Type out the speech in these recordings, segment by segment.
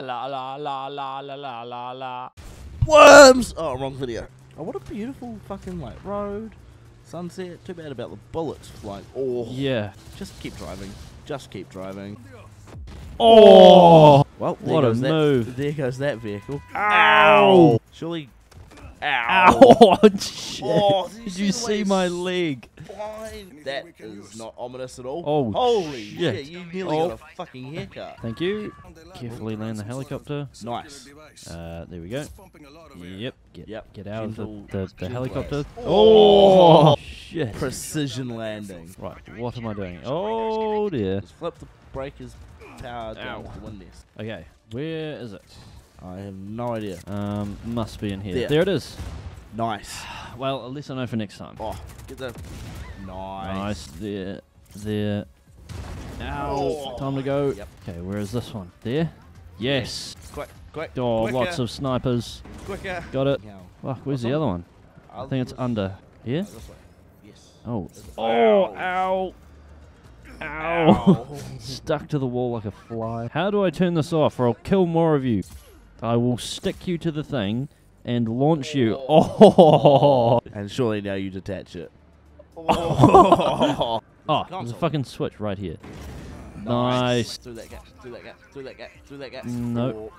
la la la la la la la la. Worms! Oh, wrong video. Oh, what a beautiful fucking like road, sunset. Too bad about the bullets flying. Oh. Yeah. Just keep driving. Just keep driving. Oh. Well, what a that, move. There goes that vehicle. Ow! Surely Ow! Ow! shit. Oh, Did you see my leg? Fine. That is not ominous at all. Oh, holy shit. shit! You nearly Oh. got a fucking haircut. Thank you. Carefully land the helicopter. Nice. Uh, there we go. Yep. Get, Yep. get out Gentle- of the, the, the helicopter. as. Oh, shit. Precision landing. Right, what am I doing? Oh dear. Just flip the breakers power down Ow. with the wind nest. Okay, where is it? I have no idea. Um, must be in here. There. there it is. Nice. Well, at least I know for next time. Oh, get the. Nice. Nice. There. There. Ow. Oh. Time to go. Yep. Okay, where is this one? There? Yes. Quick, quick. Oh, quicker, lots of snipers. Quicker. Got it. Fuck, where's What's the on? other one? I think it's under. Here? Oh, this way. Yes. Oh. Oh, Ow. ow. Ow. Stuck to the wall like a fly. How do I turn this off or I'll kill more of you? I will stick you to the thing and launch you. Oh. oh. And surely now you detach it. Oh, there's a fucking switch right here. Nice. Through that gap, through that gap, through that gap, through that gap. Nope.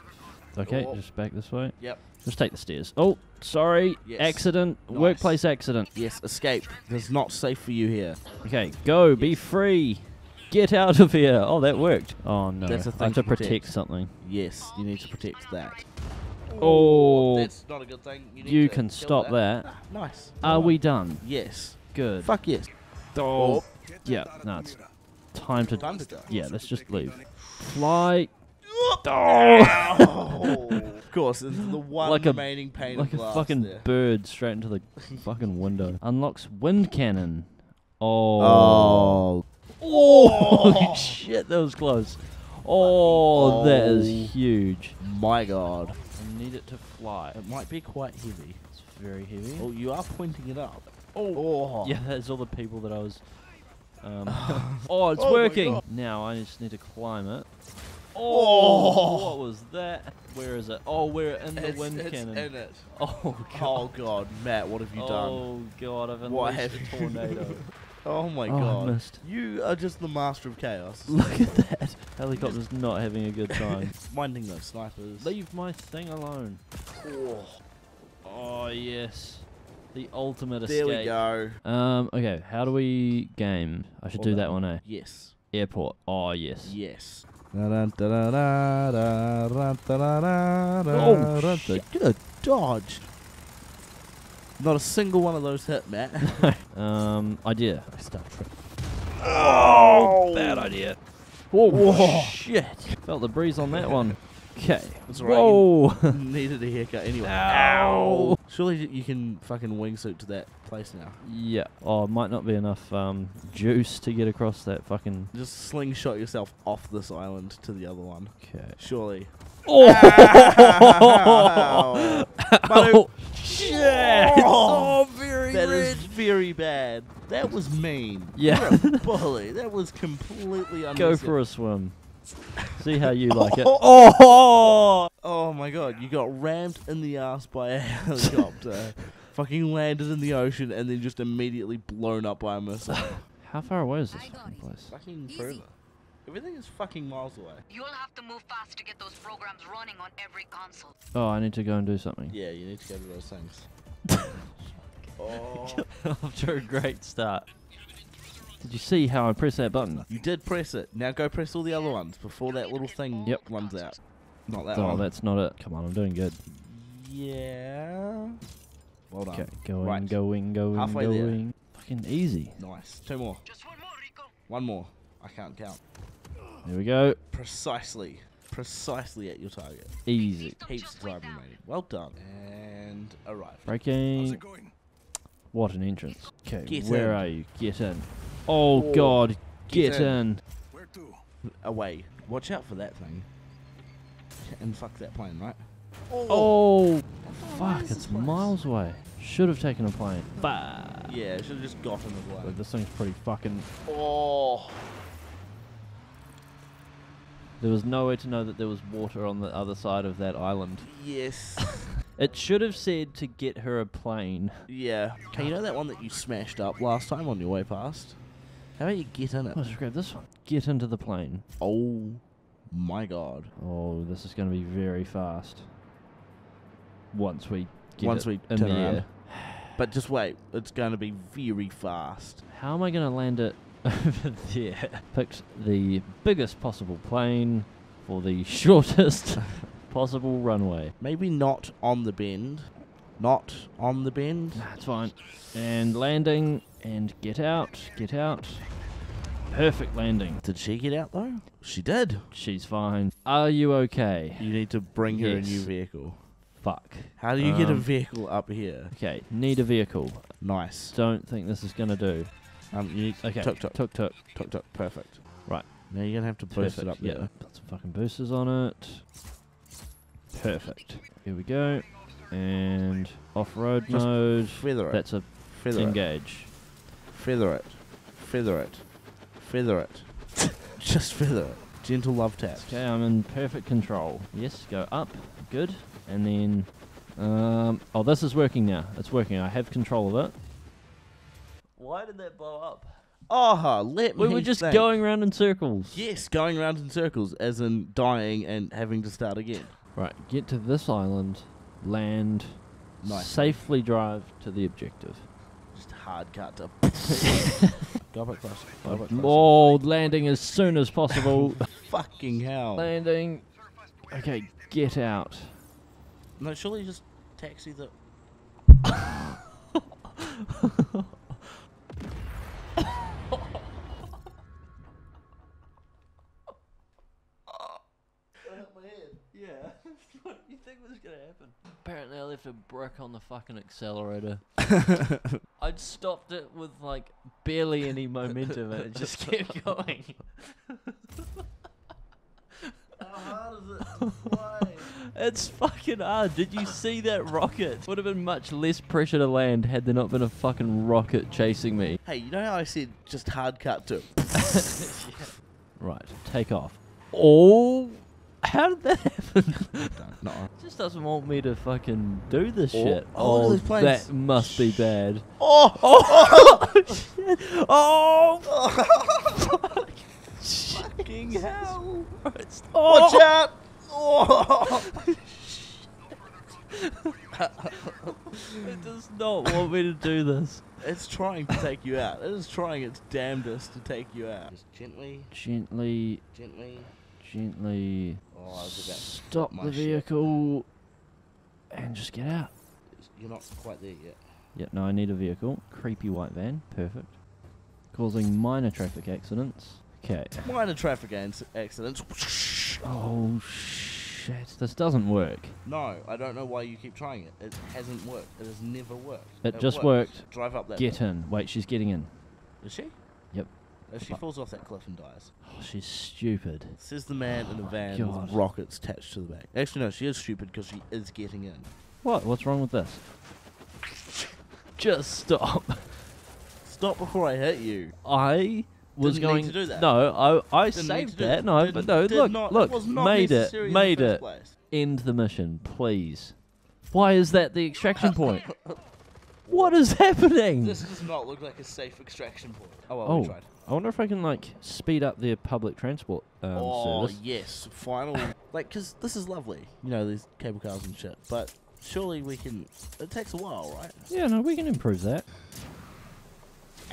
Oh, Okay, Oh. just back this way. Yep. Just take the stairs. Oh, sorry. Yes. Accident. Nice. Workplace accident. Yes, escape. It's not safe for you here. Okay, go. Be free. Get out of here. Oh, that worked. Oh, no. That's a thing have to to protect. protect something. Yes, you need to protect that. Oh, That's not a good thing. You, need you to can stop that. Ah, nice. Are Alright. we done? Yes. Good. Fuck yes. Oh, yeah. No, it's time to. Time to go. Yeah, let's just leave. Fly. Oh. of course, it's the one Like a- remaining pane Like of a fucking there. bird straight into the fucking window. Unlocks wind cannon. Oh. Oh. Oh, shit, that was close. Oh, that Oh. is huge. My god. I need it to fly. It might be quite heavy. It's very heavy. Oh, you are pointing it up. Oh, Oh. yeah, that's all the people that I was. Um, oh, it's Oh working. Now I just need to climb it. Oh. Oh, what was that? Where is it? Oh, we're in the It's, wind it's cannon. in it. Oh god. Oh god, Matt, what have you done? Oh god, I've What unleashed have a tornado. Oh my Oh, I god. missed. You are just the master of chaos. Look at that. Helicopter's not having a good time. Minding those snipers. Leave my thing alone. Oh oh yes. The ultimate there escape. we go. Um, okay, how do we game? I should do that one, eh? Yes. Airport. Oh yes. Yes. Oh, Oh, shit. Good dodge. Not a single one of those hit, Matt. Um, idea. Star Trek. Oh, Bad idea. Whoa, shit. Felt the breeze on that one. Okay. That's all right, Whoa. Needed a haircut anyway. Ow. Surely you can fucking wingsuit to that place now. yeah. Oh, might not be enough um juice to get across that fucking. Just slingshot yourself off this island to the other one. Okay. Surely. Oh. Ow. oh shit. Oh, very That is very bad. That was mean. Yeah. You're a bully. That was completely unnecessary. Go for a swim. See how you like it. Oh, oh my god, you got rammed in the ass by a helicopter, fucking landed in the ocean, and then just immediately blown up by a missile. How far away is this I got fucking it. place? fucking Easy. forever. Everything is fucking miles away. You'll have to move fast to get those programs running on every console. Oh, I need to go and do something. Yeah, you need to go to those things. oh, After a great start. Did you see how I pressed that button? you did press it. Now go press all the other ones before that little thing Yep. runs out. Not that Oh, one. that's not it. Come on, I'm doing good. Yeah. Well done. Okay, going, Right. going, going, Halfway there. Fucking easy. Nice. Two more. Just one more, Rico. One more. I can't count. There we go. Precisely. Precisely at your target. Easy. Heaps of time remaining. Well done. And arrive. Braking. What an entrance. Okay, Get where in. are you? Get in. Oh, Oh, God. get Get, in. in. Away. Watch out for that thing. And fuck that plane, right? Oh, oh, oh fuck. It's place? miles away. Should have taken a plane. Fuck. Yeah, should have just gotten the But way. this thing's pretty fucking. Oh. There was no way to know that there was water on the other side of that island. Yes. It should have said to get her a plane. yeah. Okay, you know that one that you smashed up last time on your way past? How about you get in it? Let's grab this one. Get into the plane. Oh my god. Oh, this is going to be very fast. Once we get Once we in turn around. air. But just wait, it's going to be very fast. How am I going to land it over there? Picked the biggest possible plane for the shortest possible runway. Maybe not on the bend. Not on the bend. That's fine. And landing and get out, get out. Perfect landing. Did she get out though? She did. She's fine. Are you okay? You need to bring her a new vehicle. Fuck. How do you get a Um, vehicle up here? Okay, need a vehicle. Nice. Don't think this is going to do. Um, you need Okay, tuk tuk tuk tuk. tuk tuk. Perfect. Right. Now you're gonna have to boost Perfect. it up yeah. there. Put some fucking boosters on it. Perfect. Here we go. And off-road Just mode. Feather it. That's a feather it. engage. Feather it. Feather it. Feather it. Just feather it. Gentle love taps. Okay, I'm in perfect control. Yes, go up. Good. And then, um, oh, this is working now. It's working. I have control of it. Why did that blow up? Oh, let We me were just think. going around in circles. Yes, going around in circles, as in dying and having to start again. Right, get to this island, land, Nice. safely drive to the objective. Just hard cut to. Go a bit closer. Go a bit closer. Oh, landing as soon as possible. Fucking hell. landing. Okay, get out. No, surely just taxi the. Yeah, what do you think was gonna happen? Apparently, I left brick on the fucking accelerator. I'd stopped it with like barely any momentum, and it just kept going. How hard is it to fly? It's fucking hard. Did you see that rocket? Would have been much less pressure to land had there not been a fucking rocket chasing me. hey, you know how I said just hard cut to? Right, take off. Oh, how did that happen? no. just doesn't want me to fucking do this Oh, shit. oh, look at Oh, those planes. that must be bad. Oh! Oh, shit. oh, Fucking hell! It's- Watch oh. out! Oh! It does not want me to do this. It's trying to take you out. It is trying its damnedest to take you out. Just gently, Gently, gently. Gently Oh, I was about to stop the shit. vehicle and just get out. You're not quite there yet. Yep, no, I need a vehicle. Creepy white van. Perfect. Causing minor traffic accidents. Okay. Minor traffic accidents. Oh, shit. This doesn't work. No, I don't know why you keep trying it. It hasn't worked. It has never worked. It just worked. Drive up that. Get in. Wait, she's getting in. Is she? If she falls off that cliff and dies. Oh, she's stupid. Says the man in a Oh van God. with rockets attached to the back. Actually, no, she is stupid because she is getting in. What? What's wrong with this? Just stop. Stop before I hit you. I was Didn't going to do that. No, I I Didn't saved that. No, Didn't- but no. did Look, not, look. It was not made it. necessary in the Made it. place. End the mission, please. Why is that the extraction point? what is happening? This does not look like a safe extraction point. Oh well, oh, we tried. I wonder if I can like speed up their public transport um, oh service. yes, finally. like, cause this is lovely. You know these cable cars and shit. But surely we can. It takes a while, right? Yeah, no, we can improve that.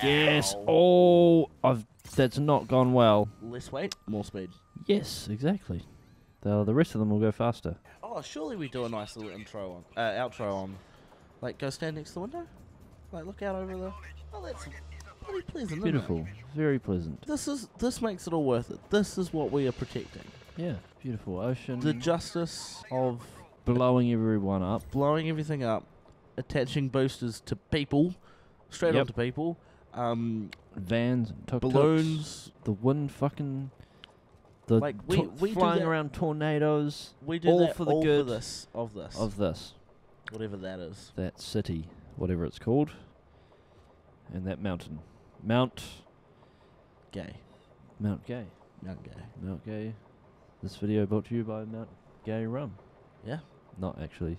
Yes. Ow. Oh, I've that's not gone well. Less weight, more speed. Yes, exactly. The the rest of them will go faster. Oh, surely we do a nice little intro on, uh, outro on. Like, go stand next to the window. Like, look out over the. Oh, that's pretty pleasant. isn't it? Beautiful, very pleasant. This is this makes it all worth it. This is what we are protecting. Yeah, beautiful ocean. The justice of blowing everyone up. blowing everything up, attaching boosters to people, straight Yep. onto people, um, Vans, and tuk-tuks, balloons. the wind, fucking the Like, we- we flying around tornadoes We do All that for the all good for this of this of this whatever that is. that city, whatever it's called, and that mountain, Mount Gay, Mount Gay, Mount Gay. Mount Gay. This video brought to you by Mount Gay Rum. Yeah. Not actually.